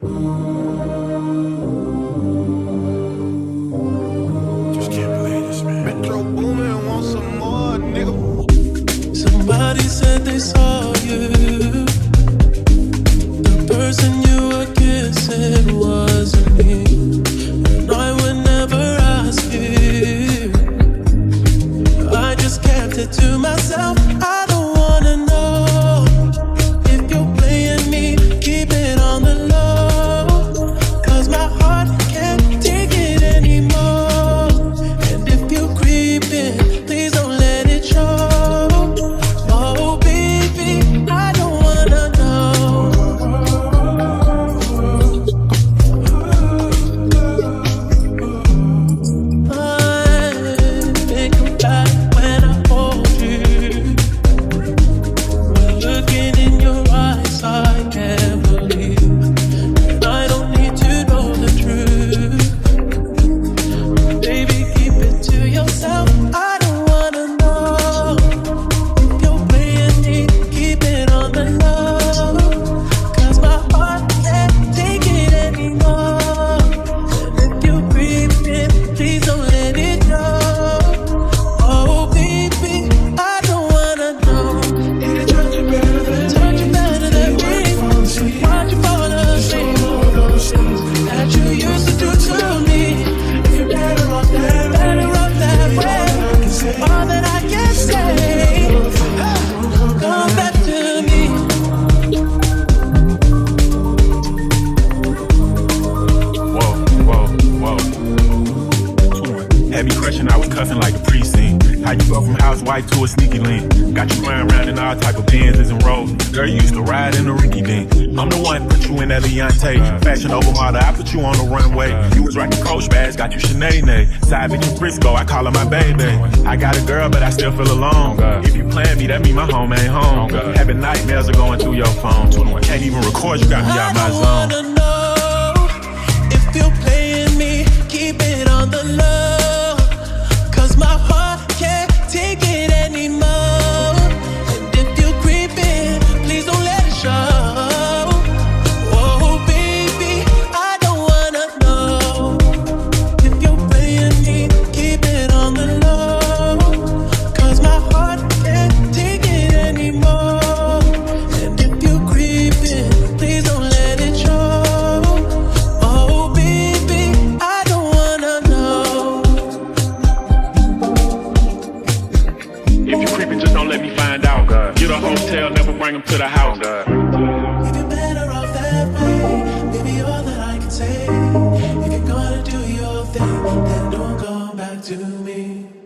Just can't believe this, man. Metro Boomin want some more, nigga. Somebody said they saw you. The person you were kissing wasn't me. And I would never ask you. I just kept it to myself. I Me crushing, I was cussing like the precinct. How you go from housewife to a sneaky link? Got you flying around in all type of Benzes and rolls. Girl, you used to ride in a rinky dink. I'm the one put you in that Leontay. Fashion Nova model, I put you on the runway. You was rocking Coach bags, got you Celine. Side bitch in Frisco, I call her my baby. I got a girl, but I still feel alone. If you plan me, that mean my home ain't home. Having nightmares are going through your phone. Can't even record, you got me out my zone. Just don't let me find out. Get a hotel, never bring them to the house. If you're better off that way, baby, all that I can say. If you're gonna do your thing, then don't come back to me.